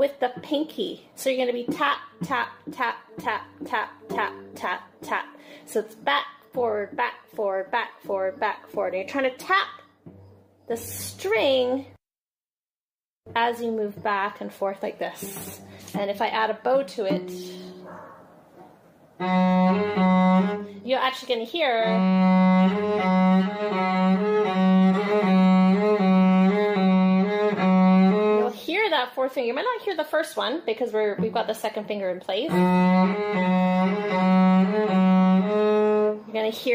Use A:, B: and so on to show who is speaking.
A: with the pinky. So you're going to be tap, tap, tap, tap, tap, tap, tap, tap. So it's back, forward, back, forward, back, forward, back, forward. And you're trying to tap the string as you move back and forth like this. And if I add a bow to it, you're actually going to hear that fourth finger. You might not hear the first one because we're we've got the second finger in place. Mm. You're going to hear